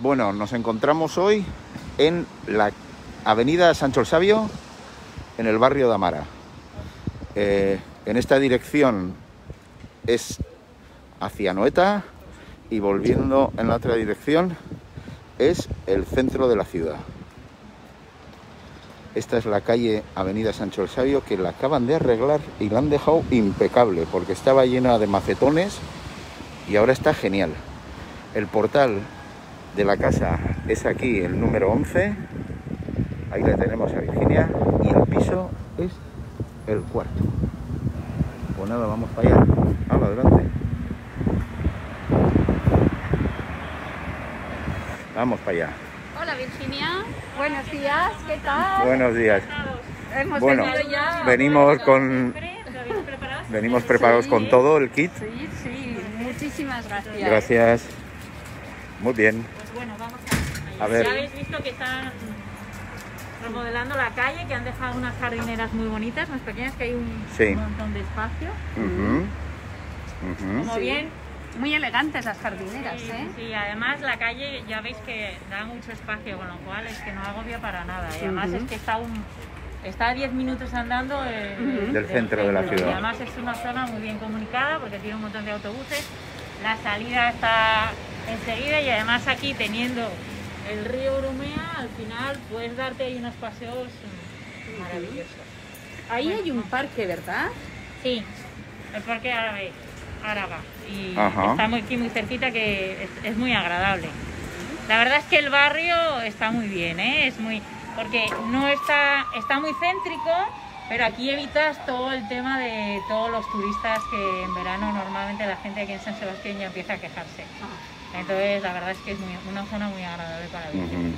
Bueno, nos encontramos hoy en la avenida Sancho el Sabio, en el barrio de Amara. Eh, en esta dirección es hacia Noeta y volviendo en la otra dirección es el centro de la ciudad. Esta es la calle Avenida Sancho el Sabio que la acaban de arreglar y la han dejado impecable porque estaba llena de macetones y ahora está genial. El portal de la casa es aquí el número 11. Ahí la tenemos a Virginia y el piso es el cuarto. Pues nada, vamos para allá. Hala, adelante. Vamos para allá. Hola Virginia, buenos días, ¿qué tal? Buenos días. Hemos Bueno, ya. venimos con venimos preparados con todo el kit. Sí, sí, muchísimas gracias. Gracias. Muy bien. Bueno, vamos a, A ver. Ya habéis visto que están remodelando la calle, que han dejado unas jardineras muy bonitas, más pequeñas, que hay un Sí. montón de espacio. Ujú. Ujú. Como Sí. bien, Muy elegantes las jardineras, sí, ¿eh? sí, además la calle ya veis que da mucho espacio, con lo cual es que no agobia para nada. Y además Ujú. es que está un está a 10 minutos andando eh, Ujú. Del centro de la centro. ciudad. Y además es una zona muy bien comunicada porque tiene un montón de autobuses. La salida está enseguida y además aquí teniendo el río Urumea, al final puedes darte ahí unos paseos mm, maravillosos. Ahí hay un parque, ¿verdad? Sí, el parque árabe, Áraba. Y Ajá. está muy, aquí muy cerquita que es, es muy agradable. La verdad es que el barrio está muy bien, ¿eh? Es muy, porque no está, está muy céntrico, pero aquí evitas todo el tema de todos los turistas que en verano normalmente la gente aquí en San Sebastián ya empieza a quejarse. Entonces la verdad es que es muy- una zona muy agradable para vivir.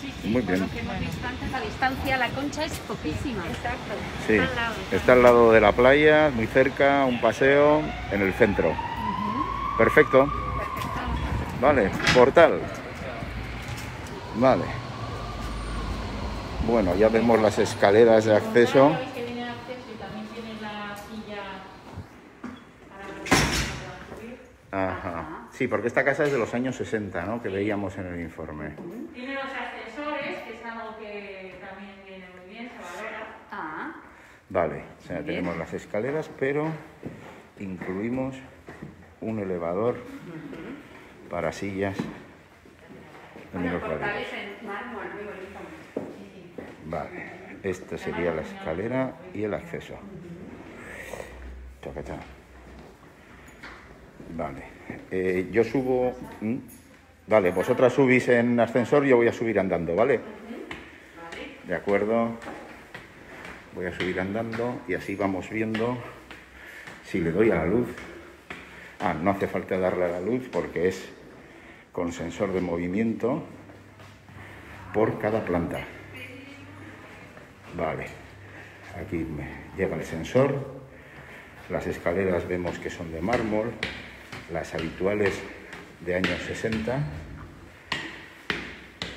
Sí, sí, Muy bien. lo que hemos visto antes, la distancia a la concha es poquísima. Exacto. Sí, Está al lado, está está al lado de la playa, muy cerca, un paseo en el centro. Perfecto. Perfecto. Vale, portal. Vale. Bueno, ya vemos las escaleras de acceso. Veis que tiene acceso y también tiene la silla para que puedan subir. Ajá. Sí, porque esta casa es de los años 60, ¿no? Que veíamos en el informe. Tiene los ascensores, que es algo que también viene muy bien, se valora. Ah, Vale, o sea, tenemos las escaleras, pero incluimos un elevador para sillas bueno, en mármol, muy bonito. Vale, esta sería la escalera y el acceso. Chaca. Vale, eh, yo subo. Vale, vosotras subís en ascensor, yo voy a subir andando, ¿vale? De acuerdo. Voy a subir andando y así vamos viendo si le doy a la luz. Ah, no hace falta darle a la luz porque es con sensor de movimiento por cada planta. Vale, aquí me llega el sensor. Las escaleras vemos que son de mármol, las habituales de años 60.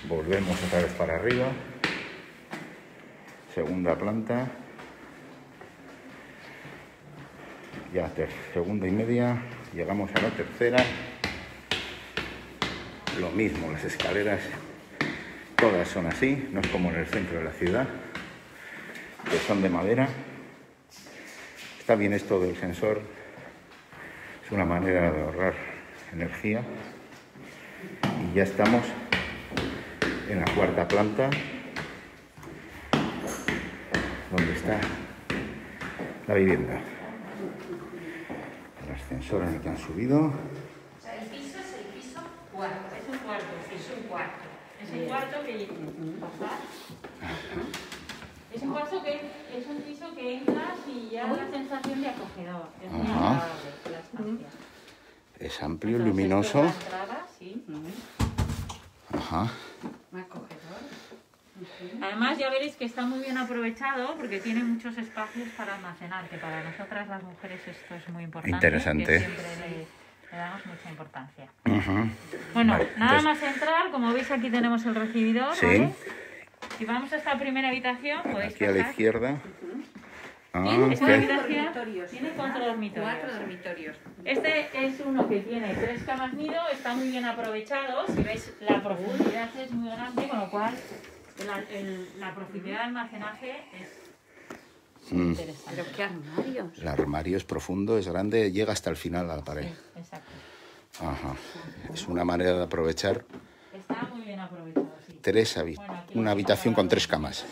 Volvemos otra vez para arriba. Segunda planta. Ya segunda y media. Llegamos a la tercera. Lo mismo, las escaleras todas son así, no es como en el centro de la ciudad que son de madera. Está bien esto del sensor, es una manera de ahorrar energía. Y ya estamos en la cuarta planta, donde está la vivienda. El ascensor en el que han subido. O sea, el piso es el piso cuarto. Es un cuarto, sí. Es un cuarto. Es un cuarto que. Es un cuarto que es un piso que entras y ya da la sensación de acogedor. Es muy agradable la estancia. Es amplio, Entonces, luminoso. la entrada, sí. Ajá. Acogedor. Además ya veréis que está muy bien aprovechado porque tiene muchos espacios para almacenar, que para nosotras las mujeres esto es muy importante. Interesante. Siempre le, le damos mucha importancia. Ujú. Bueno, Vale, nada entonces- más entrar, como veis aquí tenemos el recibidor, Sí. ¿vale? Si vamos a esta primera habitación, podéis Aquí a la izquierda. Ah, Esta ok. habitación tiene cuatro dormitorios. Cuatro dormitorios. Este es uno que tiene tres camas nido, está muy bien aprovechado. Si veis, la profundidad es muy grande, con lo cual la, el- la profundidad de almacenaje es Mm. interesante. Pero qué armarios. El armario es profundo, es grande, llega hasta el final a la pared. Exacto. Ajá. Es una manera de aprovechar Está muy bien aprovechado. Tres una habitación con tres camas.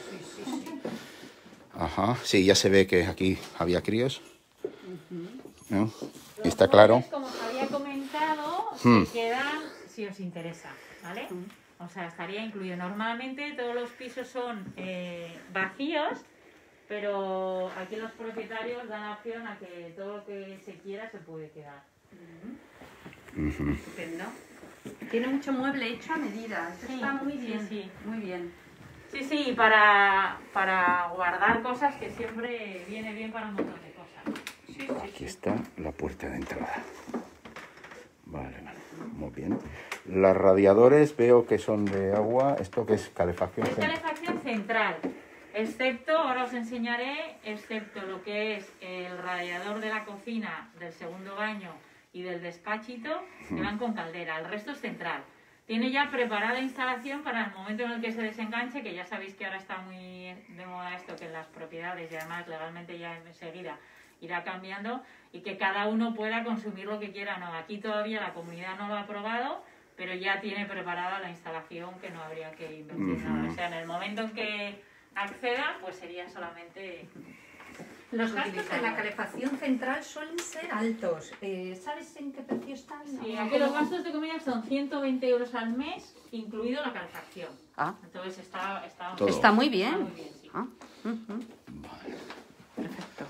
Ajá. Sí, ya se ve que aquí había críos. Está claro. Como os había comentado, Hmm. se quedan si os interesa, ¿vale? O sea, estaría incluido. Normalmente todos los pisos son eh, vacíos, pero aquí los propietarios dan la opción a que todo lo que se quiera se puede quedar. Estupendo. Tiene mucho mueble hecho a medida. Esto Sí, está muy sí, bien. sí. Muy bien. Sí, sí, para, para guardar cosas que siempre viene bien para un montón de cosas. Aquí está la puerta de entrada. Vale, vale. Muy bien. Las radiadores veo que son de agua. ¿Esto que es calefacción? Es calefacción central, excepto, ahora os enseñaré, excepto lo que es el radiador de la cocina, del segundo baño y del despachito, que van con caldera. El resto es central. Tiene ya preparada instalación para el momento en el que se desenganche, que ya sabéis que ahora está muy de moda esto, que en las propiedades y además legalmente ya enseguida irá cambiando y que cada uno pueda consumir lo que quiera. No, aquí todavía la comunidad no lo ha aprobado, pero ya tiene preparada la instalación que no habría que invertir nada. O sea, en el momento en que acceda, pues sería solamente... Los gastos de la calefacción central suelen ser altos. Eh, ¿Sabes en qué precio están? Sí, ¿O aquí los gastos de comida son 120 euros al mes, incluido la calefacción. Ah, Entonces está, está, Todo. está muy bien. Está muy bien, sí. Ah, ujú. Perfecto.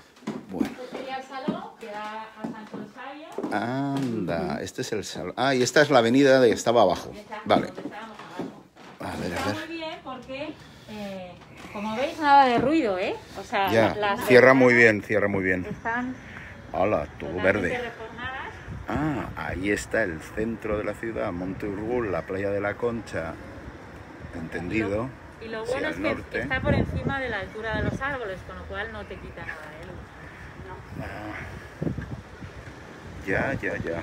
Bueno. Este sería el salón, que da a Sancho el Sabio. Anda, este es el salón. Ah, y esta es la avenida de que estaba abajo. Exacto, Vale. abajo. A ver, a Está ver. muy bien porque, eh, como veis, nada de ruido, ¿eh? O sea, Ya, las cierra muy bien, cierra muy bien. Están Hola, todo verde. reformadas. Ah, ahí está el centro de la ciudad, Monte Urgul, la playa de la Concha. Entendido. Y lo bueno es que norte. está por encima de la altura de los árboles, con lo cual no te quita nada de luz. Ah, ya, ya, ya.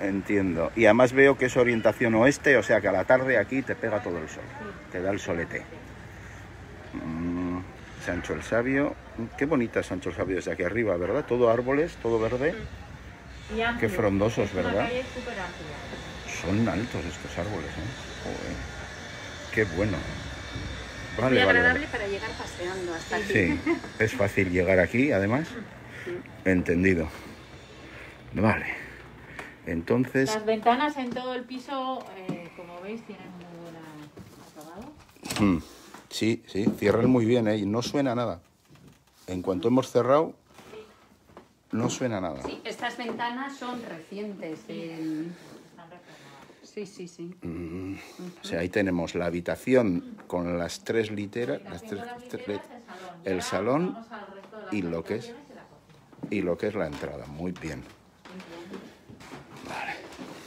Entiendo. Y además veo que es orientación oeste, o sea que a la tarde aquí te pega todo el sol. Te da el solete. Mm, Sancho el Sabio. Qué bonita Sancho el Sabio desde aquí arriba, ¿verdad? Todo árboles, todo verde. Y amplio. Qué frondosos, Es una ¿verdad? calle. Son altos estos árboles, ¿eh? Joder. Qué bueno. Muy Vale, vale, agradable vale. para llegar paseando hasta aquí. Sí, es fácil llegar aquí, además. Entendido. Vale. Entonces, Las ventanas en todo el piso, eh, como veis, tienen muy buen acabado. mm, sí, sí, cierran muy bien, ¿eh? Y no suena nada. En cuanto hemos cerrado, no suena nada. Sí, estas ventanas son recientes. del- Están reformadas. Sí, sí, sí. Mm, o sea, ahí tenemos la habitación con las tres literas, las tres, Las literas, lit- el el salón. salón de las y lo que es- y lo que es la entrada. Muy bien.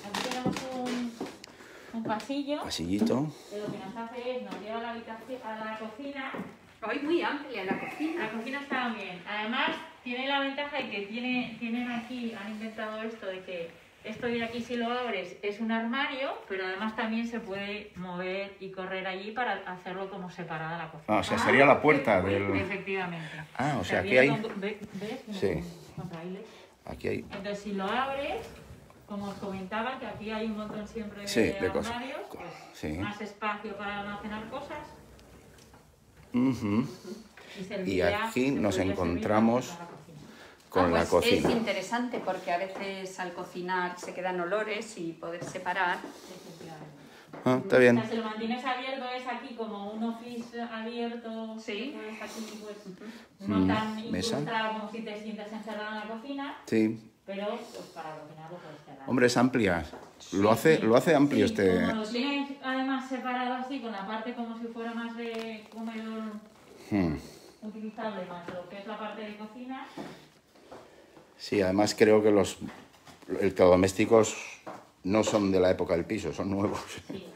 Aquí tenemos un, un pasillo. Pasillito. que lo que nos hace es nos lleva a la, habitación, a la cocina. Hoy muy amplia la cocina. La cocina está bien. Además, tiene la ventaja de que tiene, tienen aquí, han inventado esto de que esto de aquí si lo abres es un armario, pero además también se puede mover y correr allí para hacerlo como separada la cocina. Ah, o sea, sería la puerta del... Efectivamente. Ah, o sea, aquí hay... con- ve- ¿Ves? Sí. con-. Aquí hay... Entonces, si lo abres, como os comentaba, que aquí hay un montón siempre de, Sí, de cosas. pues Sí. más espacio para almacenar cosas. Ujú. Y, serviría- aquí nos encontramos la con Ah, la pues cocina. Es interesante porque a veces al cocinar se quedan olores y poder separar. Ah, está O bien. sea, si lo mantienes abierto es aquí como un office abierto, Sí. pues aquí pues no Mm, tan incrustado como si te sientas encerrado en la cocina, Sí. Pero pues para cocinar lo puedes cerrar. Hombre, es amplia. Lo hace, lo hace amplio Sí, este... Como lo además separado así, con la parte como si fuera más de comedor Hmm. utilizable, más lo que es la parte de cocina. Sí, además creo que los electrodomésticos no son de la época del piso, son nuevos. Sí.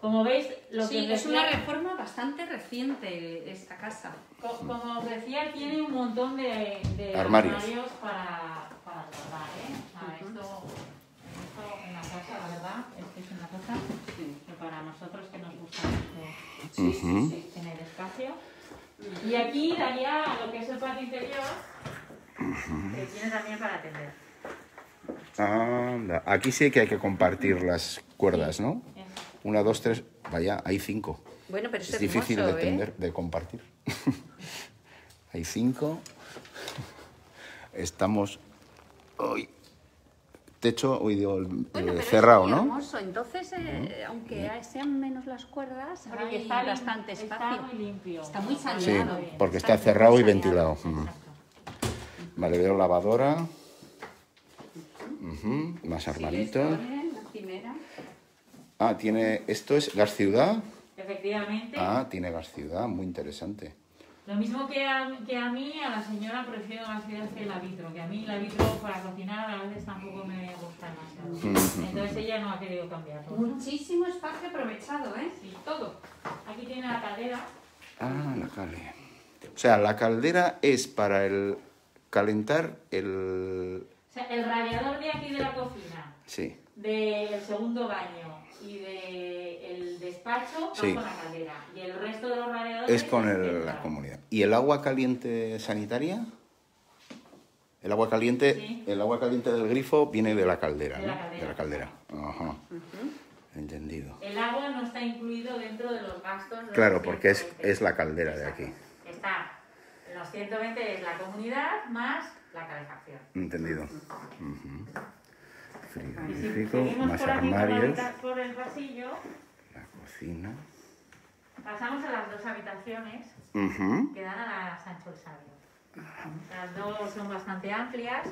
Como veis, lo que Sí, os es decía- una reforma bastante reciente esta casa. Co- Como os decía, tiene un montón de, de Armarios. para, para guardar, ¿eh? O sea, esto, esto en la casa, la verdad, es que es una cosa que para nosotros que nos gusta mucho Ujú. tener espacio. Y aquí daría lo que es el patio interior, que tiene también para atender. Anda, Aquí sí que hay que compartir las cuerdas, ¿no? Una, dos, tres. Vaya, hay cinco. Bueno, pero es, Es difícil de, ¿eh? tender- de compartir. hay cinco. Estamos. Hoy. Techo, hoy digo, Bueno, eh, cerrado, es muy ¿no? hermoso. Entonces, eh, aunque sean menos las cuerdas, Porque hay está bastante Está espacio. muy limpio. Está muy Sí, saneado. porque Está está cerrado y ventilado. Vale, veo lavadora. Más Sí, armaritos. Ah, tiene. ¿Esto es gas ciudad? Efectivamente. Ah, tiene gas ciudad, muy interesante. Lo mismo que a, que a mí, a la señora prefiero la ciudad que el vitro, que a mí el vitro para cocinar a veces tampoco me gusta demasiado. Entonces ella no ha querido cambiarlo. Muchísimo espacio aprovechado, ¿eh? Sí, todo. Aquí tiene la caldera. Ah, la caldera. O sea, la caldera es para el calentar el. O sea, el radiador de aquí de la cocina, Sí. del segundo baño y del despacho Sí. con la caldera. Y el resto de los radiadores Es con el- la comunidad. ¿Y el agua caliente sanitaria? El agua caliente, Sí. el agua caliente del grifo viene de la caldera, De ¿no? la caldera. De la caldera. Ajá. Entendido. El agua no está incluido dentro de los gastos. de Claro, los porque es, 120. es la caldera de Exacto. aquí. Está, los 120 es la comunidad más la calefacción. Entendido. Y si Frigorífico, seguimos más por aquí por, la armarios, habita- por el pasillo, la cocina. pasamos a las dos habitaciones Ujú. que dan a la Sancho el Sabio. Las dos son bastante amplias.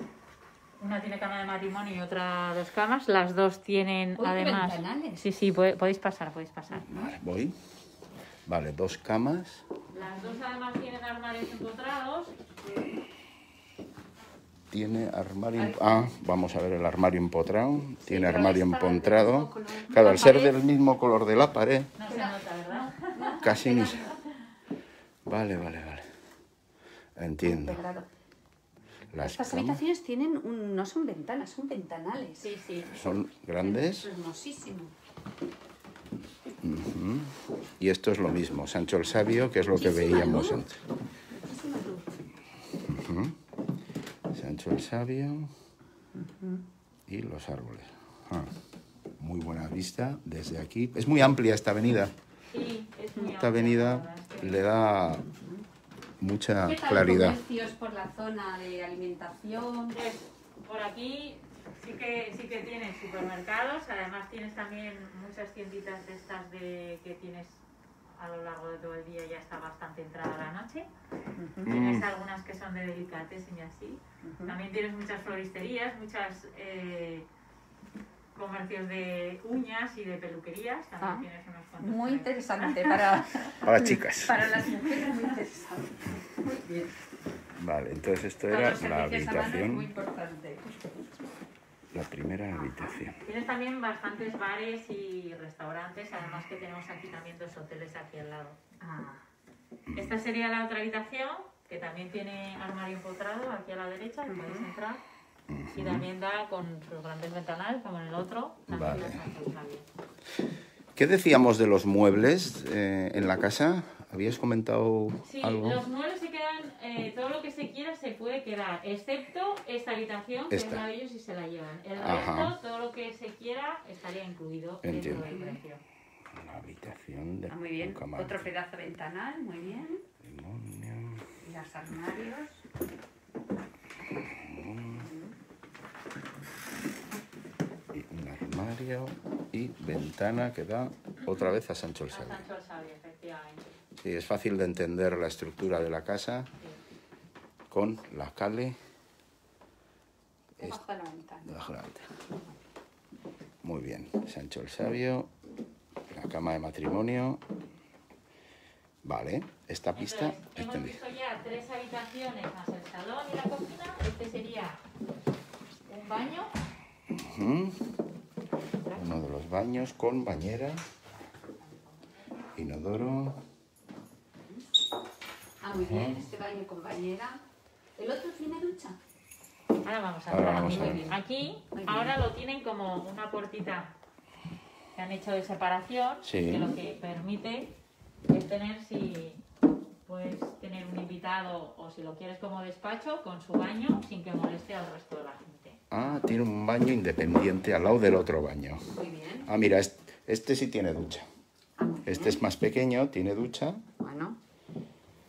Una tiene cama de matrimonio y otra dos camas. Las dos tienen Uy, además. ventanales. Sí, sí, podéis pasar, podéis pasar. Vale, voy. Vale, dos camas. Las dos además tienen armarios empotrados. Tiene armario. Ah, vamos a ver el armario empotrado. Tiene armario empotrado. Claro, La al ser del mismo color de la pared, No se nota, ¿verdad? casi ni se- Vale, vale, vale. Entiendo. Las Estas camas habitaciones tienen un, no son ventanas, son ventanales. Sí, sí. son grandes. Es hermosísimo. Y esto es lo mismo, Sancho el Sabio, que es lo que veíamos luz. antes. Muchísima luz. El Sabio y los árboles. Ah, Muy buena vista desde aquí. Es muy amplia esta avenida. Sí, es muy Esta amplia, avenida verdad le da mucha ¿Qué tal claridad. comercios por la zona de alimentación? Pues por aquí sí que sí que tienes supermercados, además tienes también muchas tienditas de estas de que tienes a lo largo de todo el día ya está bastante entrada la noche. Tienes Mm. algunas que son de delicatessen y así. También tienes muchas floristerías, muchas eh, comercios de uñas y de peluquerías. También Ah, tienes unos cuantos Muy interesante para, Para chicas. para las mujeres, muy interesante. Muy bien. Vale, entonces esto Todos era la es muy habitación, importante. La primera habitación. Tienes también bastantes bares y restaurantes, además que tenemos aquí también dos hoteles aquí al lado. Ah, Esta sería la otra habitación, que también tiene armario empotrado aquí a la derecha, que podéis entrar. Y también da con sus grandes ventanales, como en el otro. También Vale. ¿Qué decíamos de los muebles eh, en la casa? ¿Habías comentado Sí, algo? los muebles se quedan, eh, todo lo que se quiera se puede quedar, excepto esta habitación, que Esta. es la de ellos y se la llevan. El Ajá. resto, todo lo que se quiera estaría incluido Entiendo. dentro del precio. La habitación de ah, muy bien. Otro pedazo de ventanal, muy bien. matrimonio. Y los armarios. y un armario y ventana que da otra vez a Sancho el A Sabio. Sancho el Sabio, efectivamente. Sí, es fácil de entender la estructura de la casa Sí. Con la cale Debajo de la ventana. debajo de la ventana. Muy bien, Sancho el Sabio, la cama de matrimonio. Vale, esta pista Entonces, hemos extendida. visto ya tres habitaciones más el salón y la cocina. Este sería un baño. Uno de los baños con bañera. Inodoro. Ah, muy bien, este baño con bañera. ¿El otro tiene ducha? Ahora vamos a Ahora ver. vamos aquí, a ver. aquí Muy bien. ahora lo tienen como una puertita que han hecho de separación, Sí. que lo que permite es tener si puedes tener un invitado o si lo quieres como despacho con su baño sin que moleste al resto de la gente. Ah, tiene un baño independiente al lado del otro baño. Muy bien. Ah, mira, este, este sí tiene ducha. Ah, Este es más pequeño, tiene ducha. Bueno.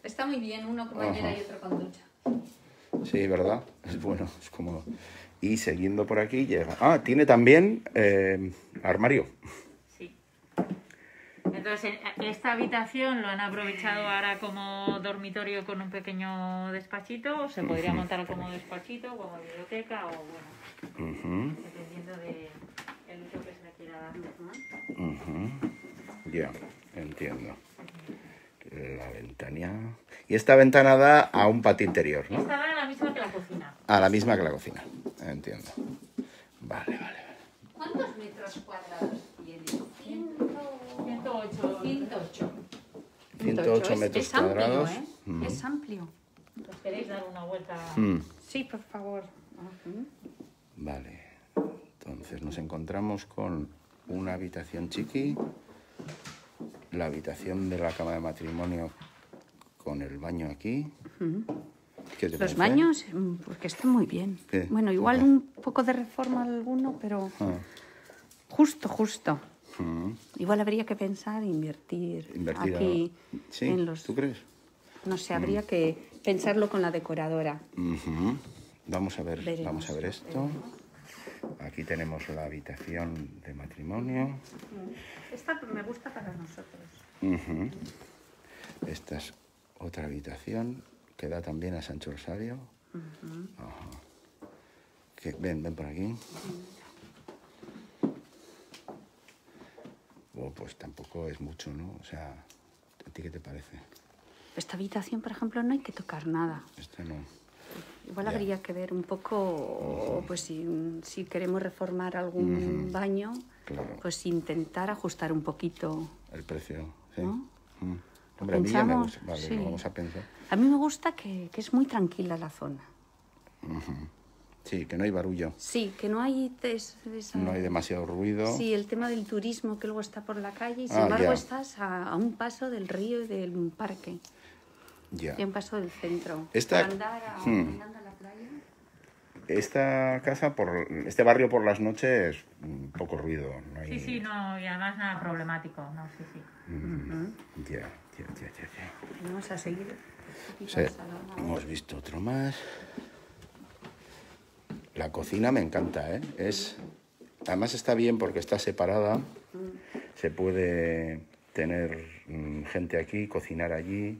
Está muy bien, uno con bañera y otro con ducha. Sí, ¿verdad? Es bueno, es como... Y siguiendo por aquí llega... Ah, tiene también eh, armario. Sí. Entonces, en- esta habitación lo han aprovechado ahora como dormitorio con un pequeño despachito, o se podría montar como despachito, como biblioteca, o bueno, dependiendo del uso que se le quiera dar. ujú. Ya, entiendo. La ventanilla... Y esta ventana da a un patio interior, ¿no? Esta va en la misma que la cocina. A la misma que la cocina. Entiendo. Vale, vale, vale. ¿Cuántos metros cuadrados tiene? 108. 108. 108 Es- metros es amplio, cuadrados. ¿eh? Mm. Es amplio. ¿Os queréis dar una vuelta? Mm, Sí, por favor. Vale. Entonces nos encontramos con una habitación chiqui, la habitación de la cama de matrimonio con el baño aquí. ¿Qué te Los parece? baños, mm, porque están muy bien. ¿Qué? Bueno, igual un poco de reforma alguno, pero Ah, justo, justo. mm, Igual habría que pensar invertir, invertir a- aquí Sí, en los... ¿tú crees? No sé, habría que pensarlo con la decoradora. Vamos a ver, Veremos, vamos a ver esto. Aquí tenemos la habitación de matrimonio. Esta me gusta para nosotros. Esta es otra habitación que da también a Sancho Rosario. Ajá. Que- ven, ven por aquí. Oh, pues tampoco es mucho, ¿no? O sea, ¿a ti qué te parece? Esta habitación, por ejemplo, no hay que tocar nada. Este no. Igual Ya. habría que ver un poco, pues si, si queremos reformar algún baño, Claro. pues intentar ajustar un poquito. El precio, sí. ¿No? Mm. Hombre, a mí ya me gusta. Vale, sí. lo vamos a pensar. A mí me gusta que, que es muy tranquila la zona. Sí, que no hay barullo. Sí, que no hay... tes- esa- No hay demasiado ruido. Sí, el tema del turismo que luego está por la calle y sin Ah, embargo ya. estás a, a un paso del río y del parque Ya. y a un paso del centro. Esta- andar a, Hmm. andando a la playa. Esta casa, por este barrio por las noches, un poco ruido. No hay... Sí, sí, no, y además nada problemático, no, sí, sí. Mm, ya. Vamos a seguir. O sea, hemos visto otro más. La cocina me encanta, ¿eh? Es, además está bien porque está separada. Se puede tener mm, gente aquí, cocinar allí.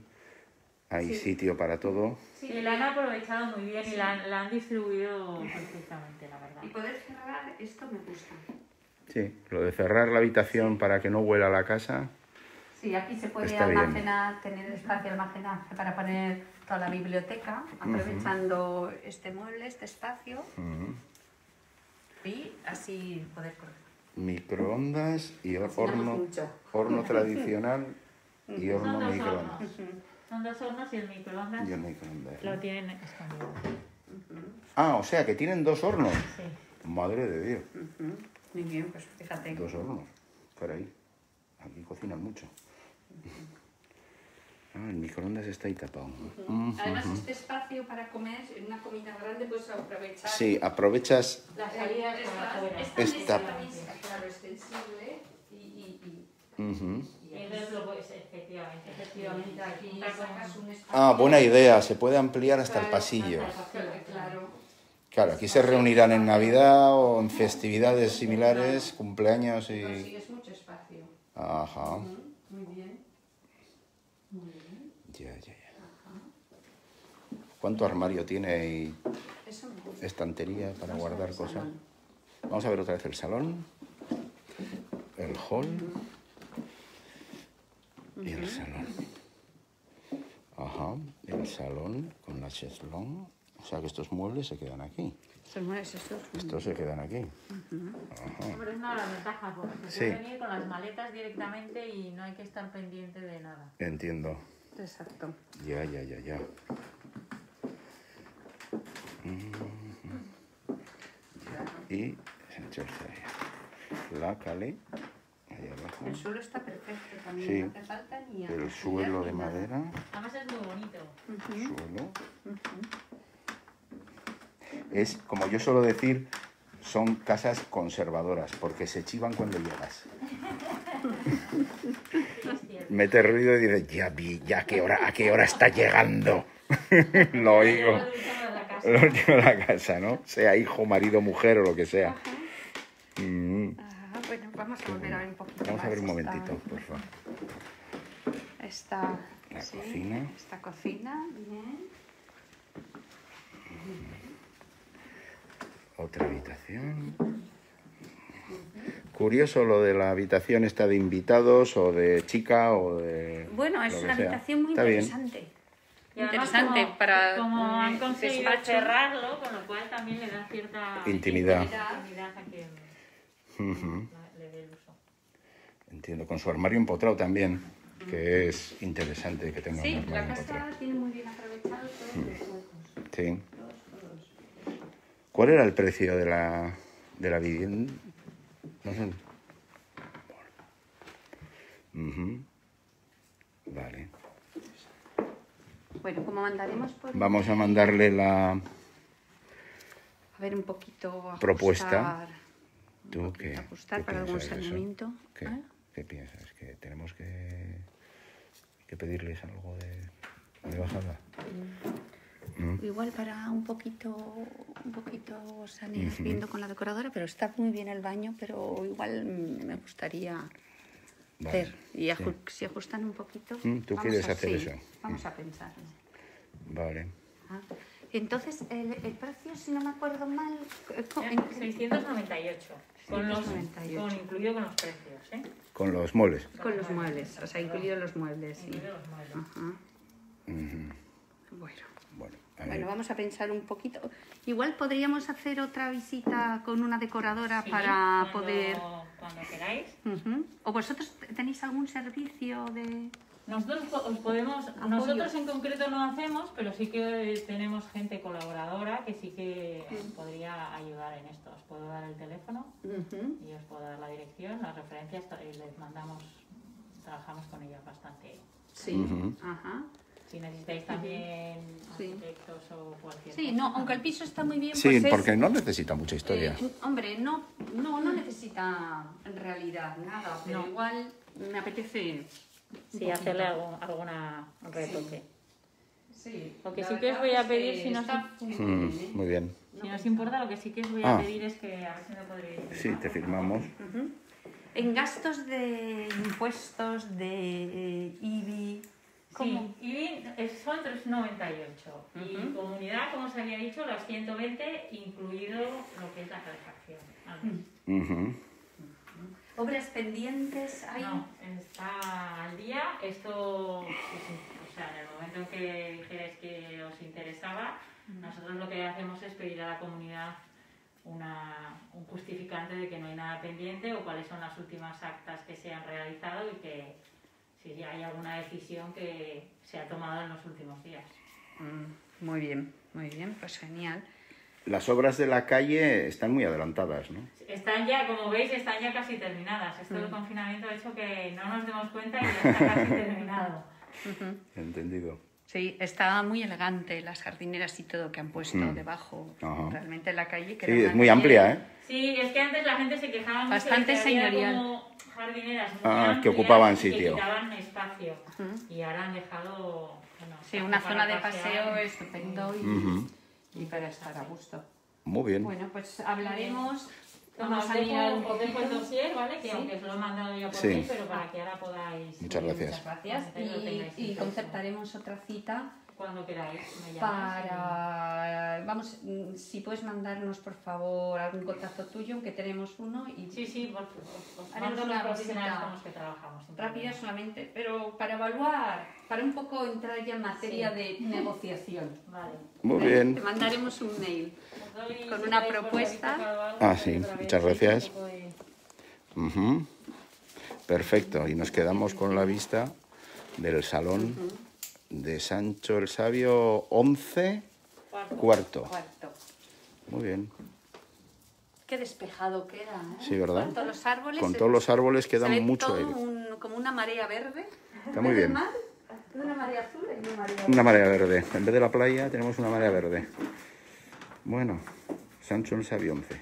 Hay sitio para todo. Sí, la han aprovechado muy bien y la, han- la han distribuido perfectamente, la verdad. Y poder cerrar, esto me gusta. Sí, lo de cerrar la habitación para que no huela la casa. Sí, aquí se puede Está bien. almacenar, tener espacio de almacenaje para poner toda la biblioteca, aprovechando este mueble, este espacio, y así poder correr. Microondas y horno, horno tradicional y Son horno dos microondas. hornos. Son dos hornos y el microondas Y el microondas. lo tienen escondido. Ah, o sea que tienen dos hornos. Sí. Madre de Dios. Muy bien, pues fíjate. Dos hornos. Por ahí. Aquí cocinan mucho. Ah, el microondas está ahí tapado. Mm. Además, este espacio para comer, en una comida grande, pues aprovechar Sí, aprovechas. Las salidas por esta, esta mesa, claro, extensible y, y, y, puedes, efectivamente, efectivamente aquí un espacio. Ah, buena idea. Se puede ampliar hasta el pasillo. Claro, aquí se reunirán en Navidad o en festividades similares, cumpleaños y... Consigues mucho espacio. Ajá. Muy bien. Muy bien. Ya, ya, ya. ¿Cuánto armario tiene y estantería para guardar cosas? Vamos a ver otra vez el salón, el hall y el salón. Ajá, el salón con la cheslong. O sea que estos muebles se quedan aquí. Estos muebles estos. Estos se quedan aquí. Hombre, es una de las ventajas, porque se Sí. puede venir con las maletas directamente y no hay que estar pendiente de nada. Entiendo. Exacto. Ya, ya, ya, ya. Y Sancho. La ahí abajo. El suelo está perfecto también. Sí. No hace falta ni El suelo de madera. Además es muy bonito. Suelo. Es, como yo suelo decir, son casas conservadoras, porque se chivan cuando llegas. Mete ruido y dices, ya vi, ya qué hora, a qué hora está llegando. Lo oigo. Es lo último de la casa. ¿no? Sea hijo, marido, mujer o lo que sea. Mm. Ah, bueno, vamos a volver a ver un poquito Vamos a más ver un esta- momentito, por favor. Esta, La sí, cocina. Esta cocina, bien. Otra habitación. Curioso lo de la habitación esta de invitados o de chica o de... Bueno, es una sea. habitación muy Está bien. interesante. Además, interesante como, para como mm, han conseguido despacho. cerrarlo, con lo cual también le da cierta Intimidad. intimidad a quien le dé el uso. Entiendo, con su armario empotrado también, que es interesante que tenga un Sí, armario la casa empotrado. tiene muy bien aprovechado todos los huecos. Sí. Todos, todos. ¿Cuál era el precio de la, de la vivienda? No sé. Vale. Bueno, como mandaremos por... Vamos a mandarle la... A ver un poquito... Ajustar, Propuesta. un ¿Tú poquito qué? Ajustar ¿Qué para algún. ¿Qué, ¿eh? qué piensas? ¿Que tenemos que, que pedirles algo de, de bajada? ¿Mm? Igual para un poquito, un poquito sanear viendo con la decoradora, pero está muy bien el baño, pero igual mm, me gustaría Vale. Y aju- si ajustan un poquito. Mm, ¿tú vamos quieres a- hacer sí, eso? Vamos a pensarlo. Vale. Ah, Entonces, el, el precio, si no me acuerdo mal, eh, co- Era en- 698, con los, 698. con, incluido con los precios, ¿eh? Con los muebles. con los muebles, o sea, incluidos los muebles. sí. Incluido los muebles. Ajá. Ujú. Bueno. Bueno, ver. Bueno, vamos a pensar un poquito. Igual podríamos hacer otra visita con una decoradora Sí, para cuando- poder... Cuando queráis. Ujú. ¿O vosotros tenéis algún servicio de...? Nosotros os podemos, nosotros en concreto no hacemos, pero sí que tenemos gente colaboradora que sí que podría ayudar en esto. Os puedo dar el teléfono y os puedo dar la dirección, las referencias les mandamos, trabajamos con ellas bastante. Sí. Ujú. Ajá. Si necesitáis también Sí. arquitectos o cualquier Sí, cosa. no, aunque el piso está muy bien, Sí, pues es- porque no necesita mucha historia. eh, hombre, no, no, no necesita en realidad nada, pero No. igual me apetece... Sí, hacerle algún, alguna retoque. Sí. Lo que la sí que os voy a pedir, si no está Mm, bien, ¿eh? muy bien. Si nos importa, lo que sí que os voy a Ah. pedir es que a ver si me podréis... Sí, te firmamos. En gastos de impuestos, de eh, IBI... ¿cómo? Sí, es- son 398 y Ujú. comunidad, como os había dicho, las 120, incluido lo que es la calefacción. Obras pendientes hay... No, está al día. Esto, o sea, en el momento en que dijerais que os interesaba, nosotros lo que hacemos es pedir a la comunidad una, un justificante de que no hay nada pendiente o cuáles son las últimas actas que se han realizado y que si hay alguna decisión que se ha tomado en los últimos días. Mm, Muy bien, muy bien, pues genial. Las obras de la calle están muy adelantadas, ¿no? Están ya, como veis, están ya casi terminadas. Esto del confinamiento ha hecho que no nos demos cuenta y ya está casi terminado. Entendido. Sí, está muy elegante las jardineras y todo que han puesto Mm. debajo. Ajá. Realmente la calle. que Sí, es muy calle- amplia, ¿eh? Sí, es que antes la gente se quejaba mucho Bastante de que había señorial. como jardineras muy Ah, que ocupaban y sitio. Que quitaban espacio. Y ahora han dejado... bueno, Sí, una zona de pasear. paseo estupendo y, Ujú. y para estar a gusto. Muy bien. Bueno, pues hablaremos. Vamos os a mirar un dejo el dossier, ¿vale? Que Sí. aunque os lo he mandado ya por Sí. pero para que ahora podáis... Muchas gracias. Muchas gracias. Y, y concertaremos otra cita Cuando queráis, me y- para. Vamos, mm, si puedes mandarnos por favor algún contacto tuyo, aunque tenemos uno, y Sí, sí, por, os Haremos una visita con los que trabajamos. rápida problema. solamente, pero para evaluar, para un poco entrar ya en materia Sí. de negociación. Vale. Muy ¿Vale? bien. Te mandaremos un mail. Con una propuesta. Ah, sí, muchas gracias. Perfecto, y nos quedamos con la vista del salón de Sancho el Sabio 11, cuarto. Cuarto. Muy bien, Qué despejado queda, ¿eh? Sí, ¿verdad? Con todos los árboles. con se- todos los árboles queda mucho todo aire. un- como una marea verde. Está muy bien. Mar, una marea azul y una marea verde. Una marea verde. En vez de la playa tenemos una marea verde. Bueno, Sancho el Sabio 11.